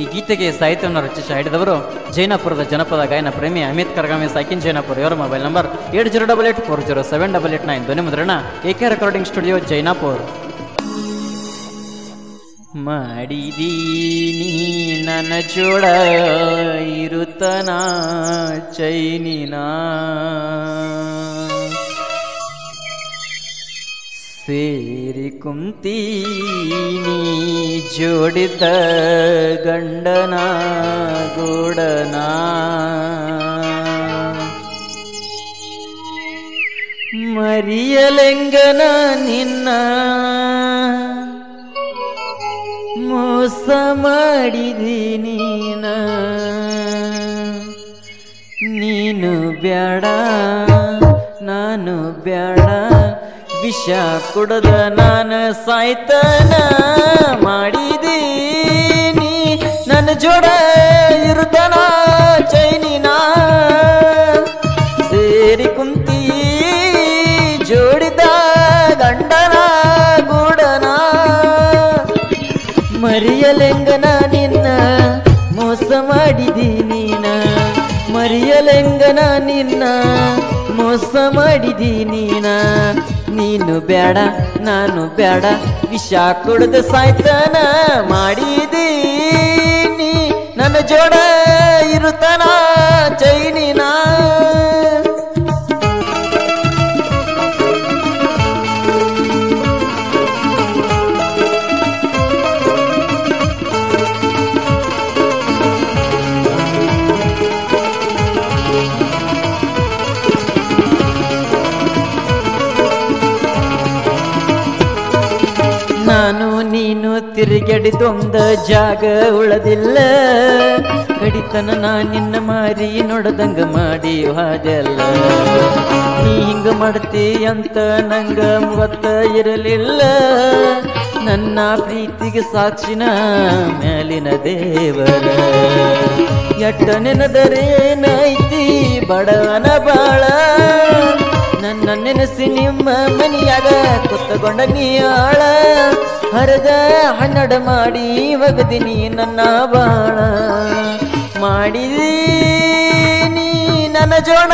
ಈ ಗೀತೆಗೆ ಸಾಹಿತ್ಯವನ್ನು ರಚಿಸಿ ಹಾಡಿದವರು ಜೈನಪುರದ ಜನಪದ ಗಾಯನ ಪ್ರೇಮಿ ಅಮಿತ್ ಕರ್ಗಾಮಿ, ಸಾಕಿನ್ ಜೈನಪುರ. ಇವರ mobile number eight zero double eight four zero seven double eight nine. ಧ್ವನಿ ಮುದ್ರಣ ಎಕೆ ರೆಕಾರ್ಡಿಂಗ್ ಸ್ಟುಡಿಯೋ, ಜೈನಾಪುರ್. ಮಾಡಿದೀನಿ ನನ್ನ ಜೋಡ ಇರುತ್ತನ ಚೈನಿನ. ಸೇರಿ ಕುಂತೀನಿ ಜೋಡಿದ ಗಂಡನ ಗೂಡನ. ಮರಿಯಲೆಂಗನ ನಿನ್ನ ಮೋಸ ಮಾಡಿದೀನಿ ನೀನು ಬ್ಯಾಡ ನಾನು ಬ್ಯಾಡ ವಿಷ ಕುಡದ ನಾನು ಸಾಯ್ತನ ಮಾಡಿದೀನಿ. ನನ್ನ ಜೋಡ ಇರುತ್ತನ ಚೈನಿನ. ಸೇರಿ ಕುಂತಿ ಜೋಡಿದ ಗಂಡನ ಗೂಡನ. ಮರಿಯಲೆಂಗನ ನಿನ್ನ ಮೋಸ ಮಾಡಿದೀನಿ ಮರಿಯಲೆಂಗನ ನಿನ್ನ ಮೋಸ ಮಾಡಿದಿ ನೀನ? ನೀನು ಬೇಡ ನಾನು ಬೇಡ ವಿಷ ಕುಡ್ದು ಸಾಯ್ತನ ಮಾಡಿದೀನಿ ನನ್ನ ಜೋಡ ಇರುತ್ತನ? ನಾನು ತಿರುಗಡಿದೊಂದ ಜಾಗ ಉಳದಿಲ್ಲ. ಕಡಿತನ ನಾ ನಿನ್ನ ಮಾರಿ ನೋಡದಂಗ ಮಾಡಿ ಹಾಗೆಲ್ಲ. ನೀ ಹಿಂಗ ಮಾಡ್ತಿ ಅಂತ ನಂಗ ಗೊತ್ತ ಇರಲಿಲ್ಲ. ನನ್ನ ಪ್ರೀತಿಗೆ ಸಾಕ್ಷಿನ ಮ್ಯಾಲಿನ ದೇವರ. ಎಟ್ಟ ನೆನದರೇನೈತಿ ಬಡವನ ಬಾಳ. ನೆನೆಸಿ ನಿಮ್ಮ ಮನಿಯಾಗ ಕುತ್ತಗೊಂಡ ನೀಯಾಳ. ಹರದ ಹನ್ನಡ ಮಾಡಿ ಒಗದಿನಿ ನನ್ನ ಬಾಳ. ಮಾಡಿದೀ ನೀ ನನ್ನ ಜೋಣ